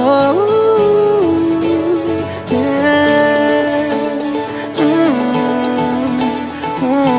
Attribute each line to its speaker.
Speaker 1: Oh, yeah. Mm, mm, mm.